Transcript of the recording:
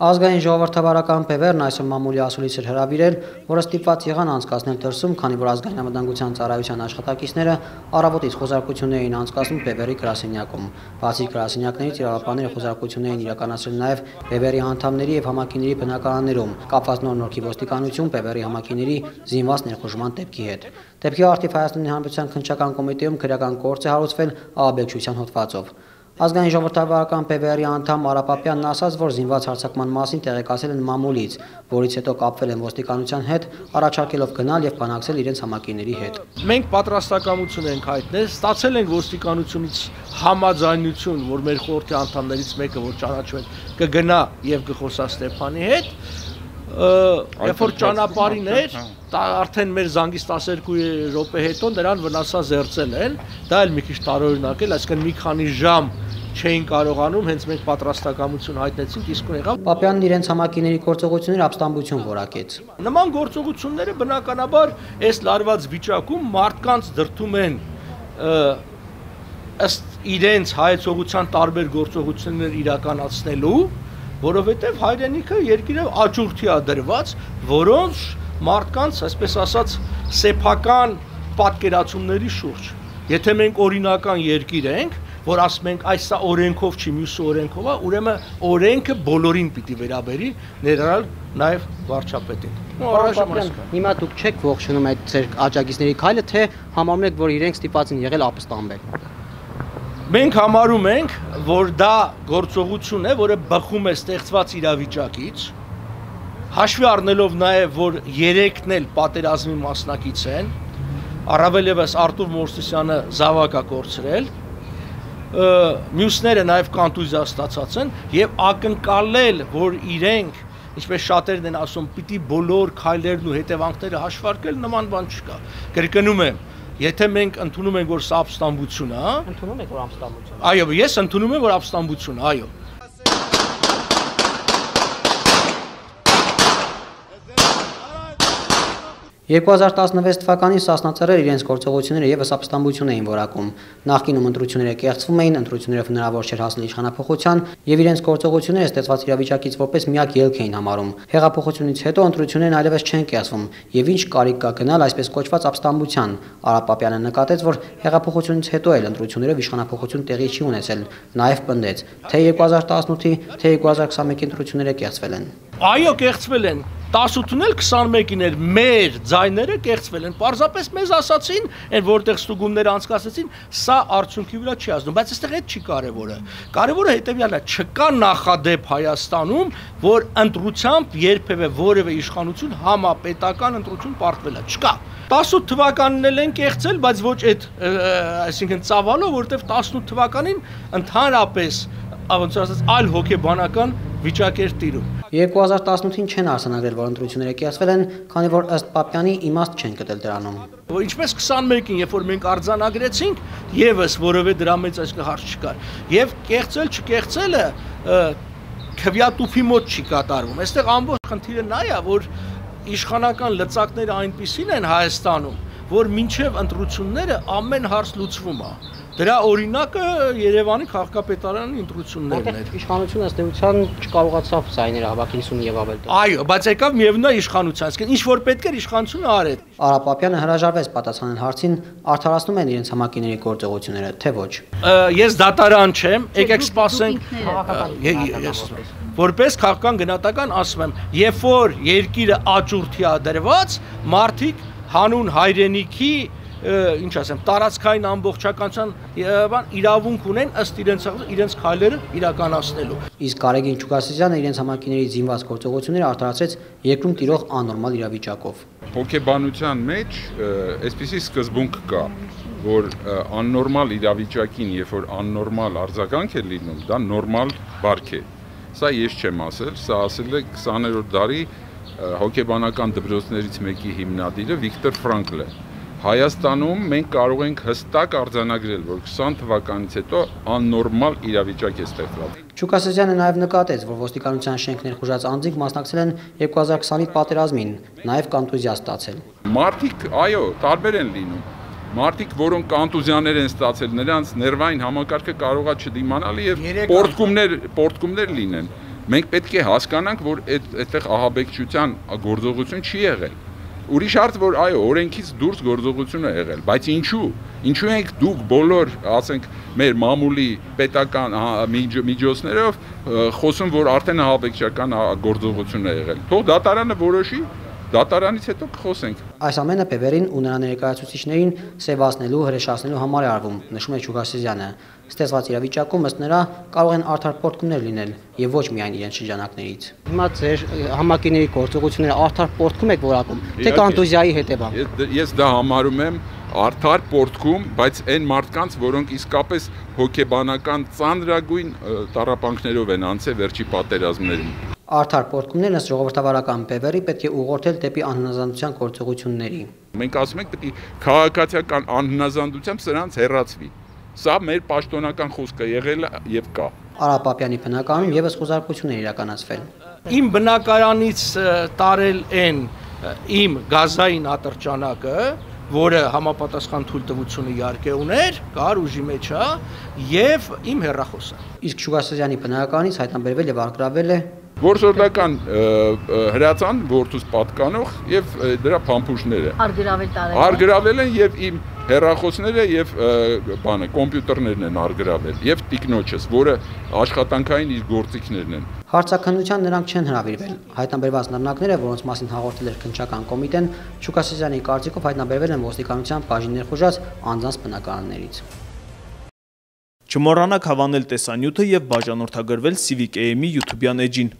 Ազգային ժողովրդավարական բևերն այսօր մամուլի ասուլիս էր հրավիրել, որը ստիպված եղան անցկացնել դրսում, քանի որ ազգային անվտանգության ծառայության աշխատակիցները առավոտից խոզարկություններ էին անցկացնում բևերի գրասենյակում։ Բացի գրասենյակներից իրավապանները խոզարկություններ էին իրականացրել նաև բևերի անդամների եւ համակիների բնակարաններում, կապված նոր նորքի ոստիկանություն բևերի համակիների զինված ներխուժման դեպքի հետ։ Դեպքի արդիվ Հայաստանի Հանրապետության քննչական կոմիտեում քրեական գործ է հարուցվել ԱԲԿ-ության հոդվածով։ Ազգային ժողովրդավարական ՊՎՌ-ի անդամ Արապապյանն ասաց, որ զինված հարձակման մասին տեղեկացել են մամուլից, որից հետո կապվել են ոստիկանության հետ, առաջարկելով գնալ եւ բանակցել իրենց համակիների հետ։ Մենք պատրաստակամություն ենք հայտնել, ստացել ենք ոստիկանությունից համաձայնություն, որ մեր խորհրդի անդամներից մեկը, որ ճանաչվել, կգնա եւ կխոսա Ստեփանի հետ, երբ որ ճանապարհին էր, արդեն մեր զանգից 12 րոպե հետո նրան վնասա զերծել են, դա էլ մի քիչ տարօրինակ է, այսինքն մի քանի ժամ չէին կարողանում, հենց մենք պատրաստակամություն հայտնեցինք, իսկ եղավ Պապյանն իրենց համակիների գործողություններ ապստամբություն որակեց։ Նման գործողությունները բնականաբար այս լարված վիճակում մարդկանց դրթում են ըստ իրենց հայեցողության տարբեր գործողություններ իրականացնելու, որովհետև հայրենիքը երկիրը աճուրթի ա դրված, որոնց մարդկանց, այսպես ասած, սեփական պատկերացումների շուրջ։ Եթե մենք օրինական երկիր ենք, որ ասում ենք այս սա օրենքով չի, մյուսը օրենքով է, ուրեմն օրենքը բոլորին պիտի վերաբերի, ներառալ նաև վարչապետին։ հիմա դուք չեք ողջունում այդ ձեր աջակիցների քայլը, թե համարում եք, որ իրենք ստիպված են եղել ապստամբել։ Մենք համարում ենք, որ դա գործողություն է, որը բխում է ստեղծված իրավիճակից, հաշվի առնելով նաև, որ երեքն էլ պատերազմի մասնակից են, առավել եւս Արտուր Մորսիսյանը զավակ է կորցրել, մյուսները նաև կանտուզիա ստացած են եւ ակնկալել, որ իրենք ինչպես շատերն են ասում, պիտի բոլոր քայլերն ու հետևանքները հաշվարկել, նման բան չկա։ Կրկնում եմ, Եթե մենք ընդունում ենք որ սա ապստամբություն է? Ընդունում եք որ ապստամբություն։ Այո, ես ընդունում եմ որ ապստամբություն, այո։ 2016 թվականին Սասնացարերը իրենց գործողությունները եւս ապստամբություն էին որակում։ Նախկինում ընտրությունները կեղծվում էին, ընտրություններով հնարավոր չէր հասնել իշխանապողության եւ իրենց գործողությունները ստեղծված իրավիճակից որպես միակ ելք էին համարում։ Հեղափոխությունից հետո ընտրություններն այլևս չեն կեղծվում եւ ինչ կարիք կա գնալ այսպես կոչված ապստամբության։ Արապապյանը նկատեց, որ հեղափոխությունից հետո էլ ընտրություններով իշխանապողություն տեղի չի ունեցել։ Նաեւ պնդեց, թե 2018-ի, թե 2021-ի ընտրությունները կեղծվել են։ Այո, կեղծվել են 18-ն էլ 21-ին էր մեր ձայները կեղծվել են։ Պարզապես մեզ ասացին, այն որտեղ ստուգումները անցկացեցին, սա արդյունքի վրա չի ազդում, բայց այստեղ այդ չի կարևորը։ Կարևորը հետեւյալն է, չկա նախադեպ Հայաստանում, որ ընտրությամբ երբևէ որևէ իշխանություն համապետական ընտրություն պարտվել է, չկա։ 18 թվականին էլ են կեղծել, բայց ոչ այդ, այսինքն ծավալով, որտեվ 18 թվականին ընդհանրապես ոնց ասած այլ հոգեբանական վիճակ էր տիրում։ 2018-ին չեն արսանագրել, որ ընտրությունները կայացվել են, քանի որ ըստ Պապյանի իմաստ չեն գտել դրանում։ Ինչպես 21-ին, երբ որ մենք արձանագրեցինք, եւս որովե դրա մեջ այս հարց չկար։ Եվ կեղծել չկեղծելը քվյատուփի մոտ չի կատարվում։ Այստեղ ամբողջ խնդիրը նա է, որ իշխանական լծակները այնպիսին են Հայաստանում, որ մինչև ընտրությունները ամեն հարց լուծվում է։ Դրա օրինակը Երևանի քաղաքապետարանի ընտրություններն էր։ Իշխանությունը ըստ էության չկարողացավ սայները հավաքել 50 եւ ավել։ Այո, բայց եկավ միևնույն իշխանության, այսինքն ինչ որ պետք էր իշխանությունը արեց։ Արապապյանը հրաժարվեց պատասխանել հարցին, արդարացնում են իրենց համակիների գործողությունները, թե ոչ։ Ես դատարան չեմ, եկեք սպասենք ես որպես քաղաքական գնահատական ասում եմ, երբ որ երկիրը աճուրթի է դրված, մարդիկ հանուն հայրենիքի ինչ ասեմ, տարածքային ամբողջականության բան իրավունք ունեն ըստ իրենց իրենց քայլերը իրականացնելու։ Իսկ Կարեգին Չուկասյանն իրենց համակիների զինված գործողությունները արտարացրեց երկրում տիրող աննորմալ իրավիճակով։ Հոգեբանության մեջ այսպիսի սկզբունք կա, որ աննորմալ իրավիճակին, երբ որ աննորմալ արձագանք է լինում, դա նորմալ բարք է։ Սա ես չեմ ասել, սա ասել է 20-րդ դարի հոգեբանական դպրոցներից մեկի հիմնադիրը Վիկտոր Ֆրանկլը Հայաստանում մենք կարող ենք հստակ արձանագրել, որ 20 թվականից հետո աննորմալ իրավիճակ է ստեղծվել։ Չուկասյանը նաև նկատեց, որ ոստիկանության շենքներ խուժած անձինք մասնակցել են 2020-ի պատերազմին, նաև կանտուզիա ստացել։ Մարդիկ, այո, տարբեր են լինում։ մարդիկ, որոնք կոնտուզիաներ են ստացել, նրանց ներվային համակարգը կարողա չդիմանալ եւ պորտկումներ, պորտկումներ լինեն։ Մենք պետք է հասկանանք, որ այդ այդտեղ ահաբեկչության գործողություն չի եղել։ Ուրիշ հարց որ այո, օրենքից դուրս գործողություն է եղել, բայց ինչու։ Ինչու ենք դուք բոլոր, ասենք, մեր մամուլի պետական միջոցներով խոսում, որ արդեն ահաբեկչական ա- գործողություն է եղել։ Թող դատարանը որոշի, դատարանից հետո կխոսենք։ Այս ամենը Պևերին ու նրա ներկայացուցիչներին սևացնելու, հրեշացնելու համար է արվում, նշում է Չուգասիզյանը։ Ստեղծված իրավիճակում ըստ նրա կարող են արդար պորտկումներ լինել եւ ոչ միայն իրենց շրջանակներից։ Հիմա ձեր համակիների գործողությունները արդար պորտքում եք որակում, թե կոնտուզիայի հետևանք։ Ես դա համարում եմ արդար պորտքում, բայց այն մարդկանց, որոնք իսկապես հոգեբանական ծանրագույն ը, տառապանքներով են անցել վերջի պատերազմներին։ Արդար պորտկումներն ըստ ժողովրդավարական Պևերի պետք է ուղղորդել դեպի անհնազանդության գործողությունների։ Մենք ասում ենք պետք է քաղաքացիական անհնազանդությամբ սրանց հեռացվի։ Սա մեր պաշտոնական խոսքը եղել եւ կա։ Արա Պապյանի բնականում եւս խոզարկություն է իրականացվել։ Իմ բնակարանից տարել են իմ գազային ատրճանակը, որը համապատասխան թույլտվությունը իհարկե ուներ, կար ուժի մեջ է, եւ իմ հեռախոսը։ Իսկ Շուգասազյանի բնակարանից հայտնաբերվել եւ արգրավել է Որսորդական հրացան որդուս պատկանող եւ դրա փամփուշտները։ Արգրավել տարել։ Արգրավել են եւ իմ հեռախոսները եւ բանը կոմպյուտերներն են արգրավել եւ տիկնոջս, որը աշխատանքային իր գործիքներն են։ Հարցակնության նրանք չեն հրավիրվել։ Հայտնաբերված նռնակները, որոնց մասին հաղորդել էր քնչական կոմիտեն, Շուգասազյանի կարծիքով հայտնաբերվել են ոստիկանության բաժին ներխուժած անձանց բնակարաններից։ Չմոռանաք հավանել տեսանյութը եւ բաժանորդագրվել Civic AM-ի YouTube-յան էջին։